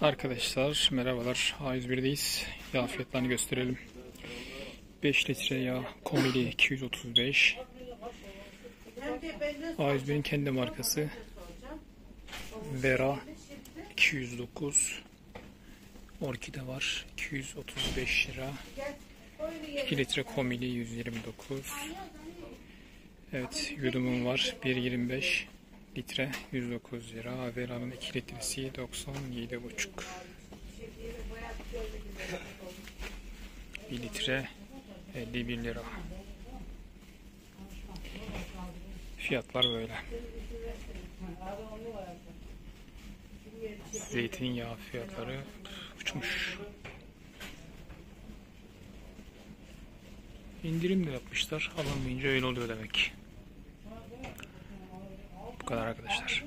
Arkadaşlar merhabalar. A101'deyiz. Yağ fiyatlarını gösterelim. 5 litre yağ komili 235. A101'in kendi markası Vera 209. Orkide var 235 lira. 2 litre komili 129. Evet yudumum var 1.25 litre 109 lira. Vera'nın 2 litresi 97,5. 1 litre 51 lira. Fiyatlar böyle. Zeytinyağı fiyatları uçmuş. İndirim de yapmışlar. Alamayınca öyle oluyor demek. Kadar arkadaşlar.